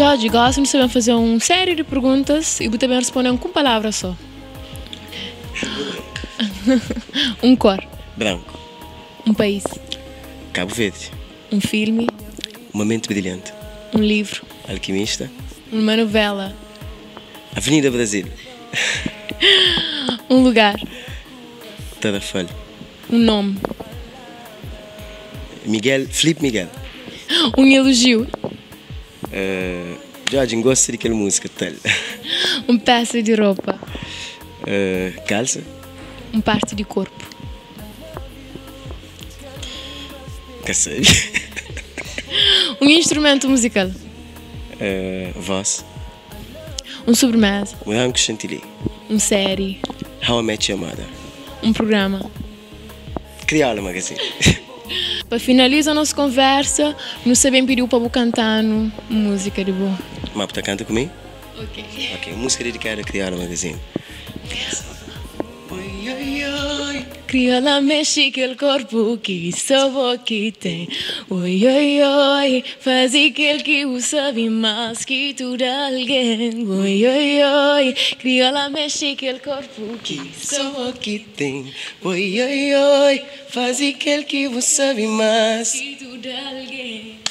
Jorge, gosto de saber fazer uma série de perguntas e também responder com palavras só. um cor, Branco. um país, Cabo Verde. um filme, Uma mente brilhante. um livro, Alquimista. uma novela, Avenida Brasil. um lugar, Tarrafalho. um nome, Miguel. Felipe Miguel. um elogio, Uh, Jorge, gosto daquela música. Tal. um peça de roupa, Uh, calça. um parte de corpo, Cacei. um instrumento musical, Uh, voz. um sobremesa, Morango chantilly. uma série, How I Met Your Mother. um programa. Crioula Magazine. Para finalizar a nossa conversa, não sabem pedir para o cantando música de boa. Mapa, canta comigo? Ok. Ok, música dedicada a Crioula Magazine. Oi, oi, oi. Crioula mexe aquele corpo que só aqui tem. Oi, oi, oi, faz aquele que o sabe mais que tudo alguém. Oi, oi, oi, crioula mexe aquele corpo que só aqui tem. Oi, oi, oi. Faz aquele que você sabe mais. que tudo alguém.